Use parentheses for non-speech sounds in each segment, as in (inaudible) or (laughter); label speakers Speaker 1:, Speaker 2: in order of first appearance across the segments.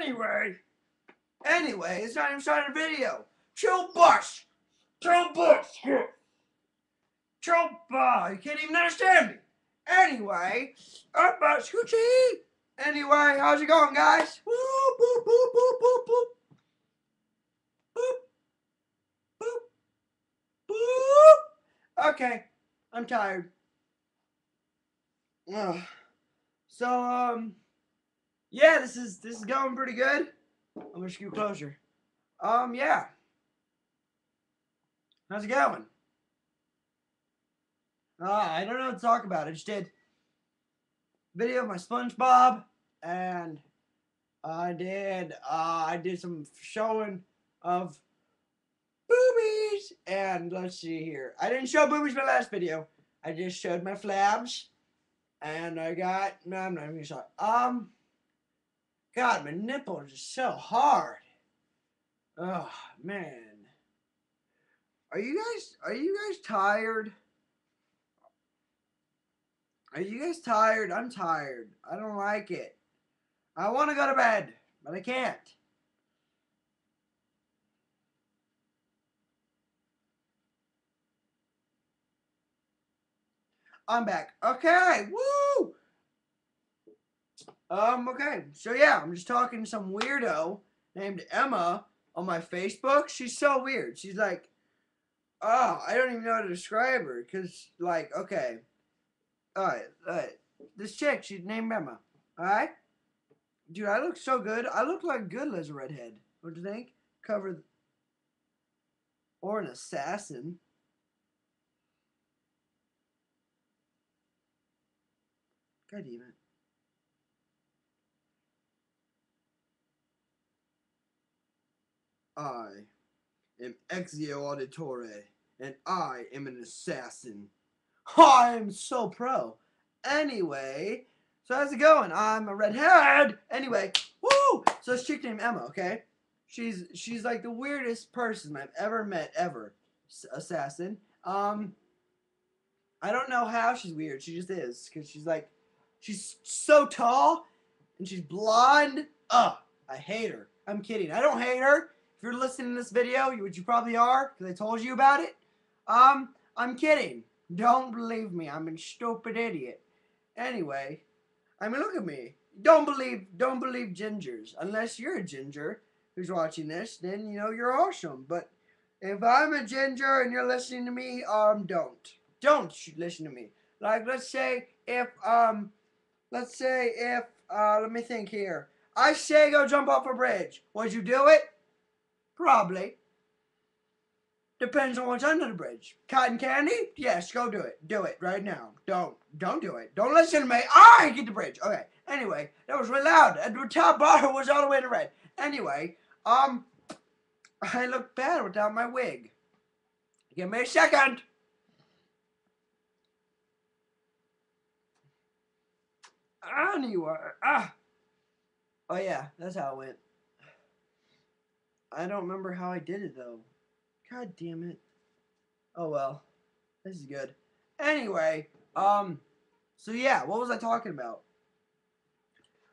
Speaker 1: Anyway. Anyway, it's not even starting a video. Chill bus. Chill bus. Chill bus. You can't even understand me. Anyway, up about Scoochie. Anyway, how's it going, guys? Boop, boop, boop. Boop. Boop. Boop. Okay, I'm tired. Ugh. So, um, yeah, this is this is going pretty good. I'm gonna scoot closer. Um, yeah. How's it going? Uh, I don't know what to talk about. I just did video of my SpongeBob, and I did uh, I did some showing of boobies, and let's see here. I didn't show boobies my last video. I just showed my flabs, and I got no, I'm not even sorry. Um, God, my nipples are so hard. Oh man, are you guys are you guys tired? Are you guys tired? I'm tired. I don't like it. I want to go to bed, but I can't. I'm back. Okay, woo! Um, okay. So yeah, I'm just talking to some weirdo named Emma on my Facebook. She's so weird. She's like, oh, I don't even know how to describe her. Cause like, okay. Alright, alright. This chick, she's named Emma. Alright? Dude, I look so good. I look like good a redhead. What do you think? Covered or an assassin. God damn it. I am Ezio Auditore, and I am an assassin. (laughs) I am so pro. Anyway, so how's it going? I'm a redhead. Anyway, woo! So this chick named Emma, okay? She's she's like the weirdest person I've ever met ever. Assassin. Um, I don't know how she's weird. She just is because she's like, she's so tall and she's blonde. Ugh, I hate her. I'm kidding. I don't hate her. If you're listening to this video, which you probably are, because I told you about it, um, I'm kidding. Don't believe me. I'm a stupid idiot. Anyway, I mean, look at me. Don't believe, don't believe gingers. Unless you're a ginger who's watching this, then, you know, you're awesome. But if I'm a ginger and you're listening to me, um, don't. Don't listen to me. Like, let's say if, um, let's say if, uh, let me think here. I say go jump off a bridge. Would you do it? Probably. Depends on what's under the bridge. Cotton candy? Yes, go do it. Do it right now. Don't. Don't do it. Don't listen to me. I get the bridge. Okay. Anyway, that was really loud. The top bar (laughs) was all the way to red. Anyway, um, I look bad without my wig. Give me a second. Anyway, ah. Oh yeah, that's how it went. I don't remember how I did it though. God damn it. Oh well. This is good. Anyway, um, so yeah, what was I talking about?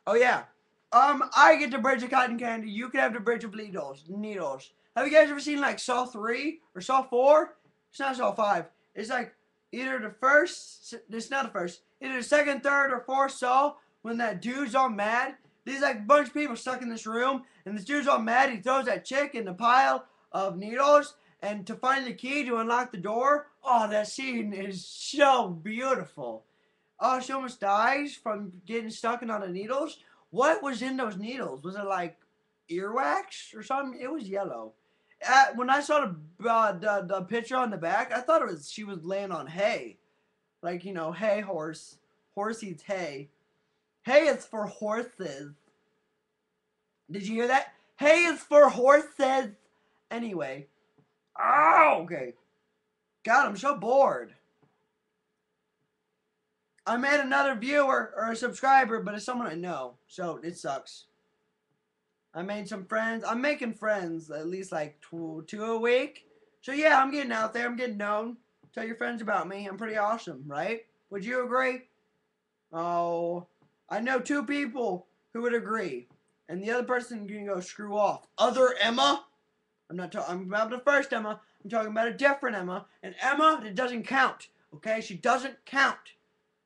Speaker 1: Oh yeah. Um, I get the bridge of cotton candy. You can have the bridge of needles. Needles. Have you guys ever seen like Saw 3 or Saw 4? It's not Saw 5. It's like either the first, it's not the first, either the second, third, or fourth Saw when that dude's all mad. There's like a bunch of people stuck in this room, and this dude's all mad. He throws that chick in the pile of needles, and to find the key to unlock the door. Oh, that scene is so beautiful. Oh, she almost dies from getting stuck in all the needles. What was in those needles? Was it like earwax or something? It was yellow. Uh, when I saw the, uh, the the picture on the back, I thought it was she was laying on hay, like you know, hay horse. Horse eats hay. Hay is for horses. Did you hear that? Hay is for horses. Anyway. Oh, okay. God, I'm so bored. I made another viewer or a subscriber, but it's someone I know, so it sucks. I made some friends. I'm making friends at least like two, two a week. So yeah, I'm getting out there. I'm getting known. Tell your friends about me. I'm pretty awesome, right? Would you agree? Oh, I know two people who would agree. and the other person can go screw off. Other Emma. I'm not talking about the first Emma. I'm talking about a different Emma. And Emma, it doesn't count. Okay, she doesn't count.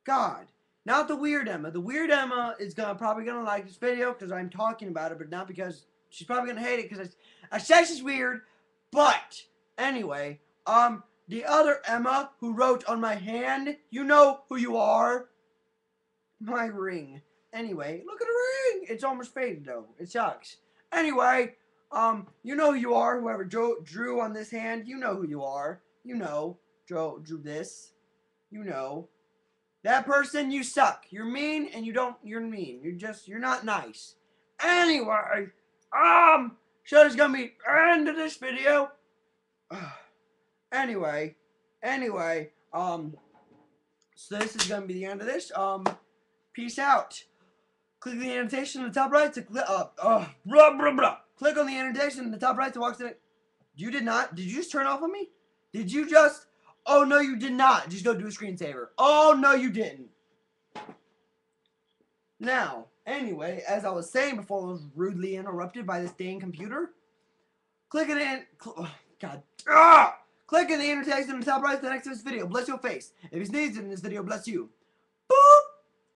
Speaker 1: God. Not the weird Emma. The weird Emma is gonna probably gonna like this video because I'm talking about it, but not because she's probably gonna hate it because I, I say she's weird. But anyway, um, the other Emma who wrote on my hand, you know who you are. My ring. Anyway, look at the ring. It's almost faded though. It sucks. Anyway, um, you know who you are. Whoever drew, drew on this hand, you know who you are. You know, drew, drew this. You know. That person, you suck. You're mean and you don't, you're mean. You're just, you're not nice. Anyway, um, so there's gonna be end of this video. (sighs) anyway, anyway, um, so this is gonna be the end of this. Um, peace out. Click the annotation in the top right to click, uh, uh, blah, blah, blah. Click on the annotation in the top right to walk to it. You did not? Did you just turn off on me? Did you just? Oh, no, you did not. Just go do a screensaver. Oh, no, you didn't. Now, anyway, as I was saying before I was rudely interrupted by this dang computer, click it in. Cl oh, God. Ah! Click in the annotation in the top right to the next of this video. Bless your face. If you sneeze in this video, bless you.